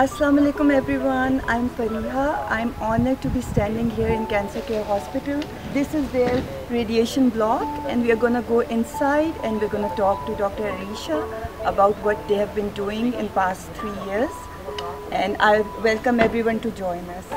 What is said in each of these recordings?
Assalamu alaikum everyone. I'm Fareha. I'm honored to be standing here in Cancer Care Hospital. This is their radiation block and we are going to go inside and we're going to talk to Dr. Arisha about what they have been doing in past three years. And I welcome everyone to join us.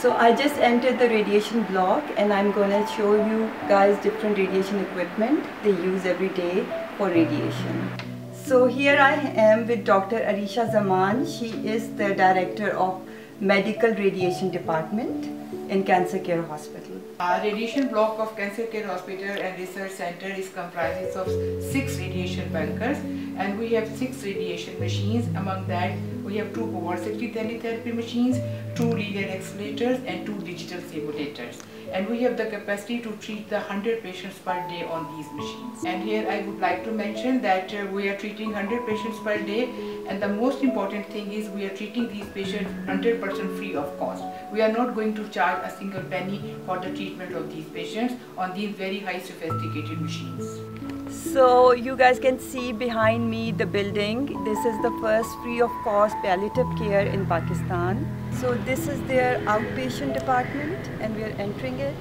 So I just entered the radiation block and I'm going to show you guys different radiation equipment they use every day for radiation. So here I am with Dr. Arisha Zaman. She is the director of Medical Radiation Department in Cancer Care Hospital. Our radiation block of Cancer Care Hospital and Research Center is comprises of six radiation bunkers and we have six radiation machines. Among that, we have two 60 therapy machines, two linear accelerators and two digital simulators and we have the capacity to treat the 100 patients per day on these machines. And here I would like to mention that uh, we are treating 100 patients per day and the most important thing is we are treating these patients 100% free of cost. We are not going to charge a single penny for the treatment of these patients on these very high sophisticated machines. So you guys can see behind me the building. This is the first free of cost palliative care in Pakistan. So this is their outpatient department and we are entering it.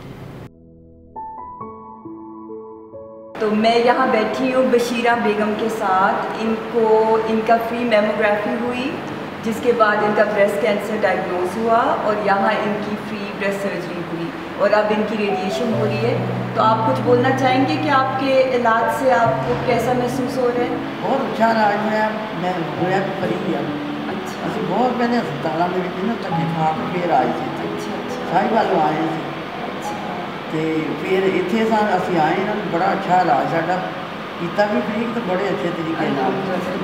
तो मैं यहाँ बैठी हूँ बशीरा बेगम के साथ इनको इनका free mammography हुई जिसके बाद इनका ब्रेस्ट कैंसर डायग्नोज हुआ और यहाँ इनकी फ्री ब्रेस्ट सर्जरी और अब इनकी रेडिएशन हो रही है तो आप कुछ बोलना चाहेंगे कि आपके इलाज से आपको कैसा महसूस हो रहा है ਬਹੁਤ ਅੱਛਾ ਇਲਾਜ ਹੋਇਆ ਮੈਂ ਹੋਇਆ ਵੀ ਫਰੀ ਆ अच्छा ਅਸੀਂ ਬਹੁਤ ਪਹਿਲੇ ਹਸਪਤਾਲਾਂ ਦੇ ਵਿੱਚ ਨਾ ਧੱਕੇ ਖਾ ਕੇ ਫੇਰ ਆਏ ਸੀ ਇੱਥੇ। अच्छा अच्छा ਸਾਹੀਵਾਲ ਆਏ ਸੀ अच्छा ਤੇ ਫਿਰ ਇੱਥੇ ਸਾਂ ਅਸੀਂ ਆਏ ਨਾ ਬੜਾ ਅੱਛਾ ਇਲਾਜ ਸਾਡਾ ਕੀਤਾ ਵੀ ਫਰੀ ਤੇ ਬੜੇ ਅੱਛੇ ਤਰੀਕੇ ਨਾਲ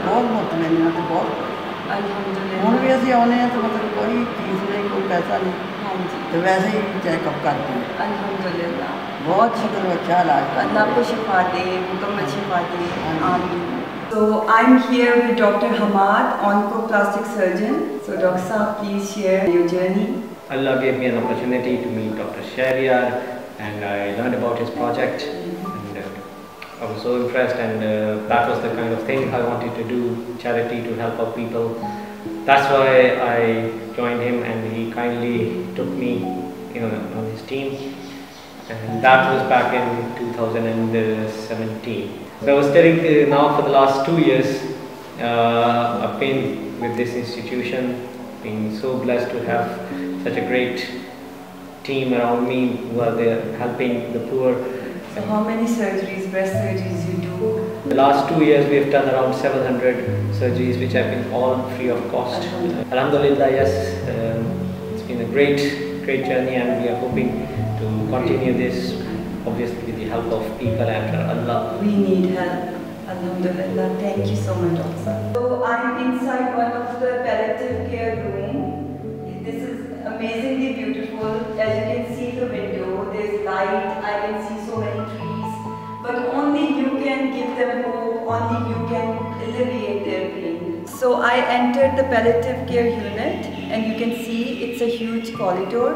ਬਹੁਤ ਮੁਫਤ ਮਿਲਣਾ ਤੇ ਬਹੁਤ ਹੁਣ अल्हम्दुलिल्लाह ਵੀ ਅਸੀਂ ਆਉਂਦੇ ਹਾਂ ਤਾਂ ਮਤਲਬ ਕੋਈ ਫੀਸ ਨਹੀਂ ਕੋਈ ਪੈਸਾ ਨਹੀਂ हाँ जी ਤੇ ਵੈਸੇ ਹੀ ਚੈੱਕਅਪ ਕਰਦੇ ਹਾਂ अल्हम्दुलिल्लाह ਬਹੁਤ ਸ਼ੁਕਰ ਅੱਛਾ ਇਲਾਜ अल्लाह ਕਰਦਾ आपको शिफा दे मुकम्मल शिफा दे आमीन। आमीन So I'm here with Dr. Hamad, oncoplastic surgeon. So Dr. Saab, please share your journey. Allah gave me an opportunity to meet Dr. Shahryar and I learned about his project and uh, I was so impressed and uh, that was the kind of thing I wanted to do, charity to help out people. That's why I joined him and he kindly took me you know, on his team and that was back in 2017. So I was telling uh, now for the last two years uh, I've been with this institution, been so blessed to have such a great team around me who are there helping the poor. So how many surgeries, breast surgeries you do? The last two years we have done around 700 surgeries which have been all free of cost. Alhamdulillah. Alhamdulillah, yes, um, it's been a great, great journey and we are hoping to continue this obviously with the help of people after Allah. We need help. Alhamdulillah. Thank you so much, Doctor. So I'm inside one of the palliative care room. This is amazingly them hope. Only you can alleviate their pain. So I entered the palliative care unit, and you can see it's a huge corridor.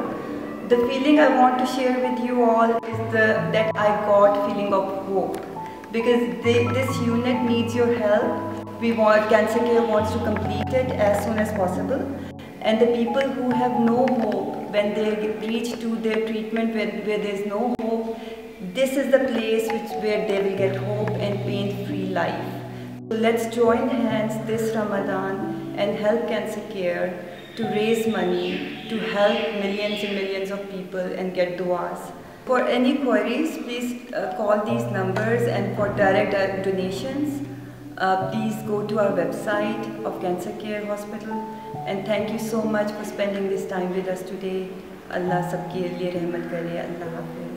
The feeling I want to share with you all is the that I got feeling of hope because they, this unit needs your help. We want Cancer Care wants to complete it as soon as possible, and the people who have no hope when they reach to their treatment where, where there is no hope, this is the place which where they will get hope and pain-free life. So let's join hands this Ramadan and help Cancer Care to raise money to help millions and millions of people and get duas. For any queries, please uh, call these numbers and for direct uh, donations, uh, please go to our website of Cancer Care Hospital and thank you so much for spending this time with us today. Allah sabke liye kare. Allah Hafiz.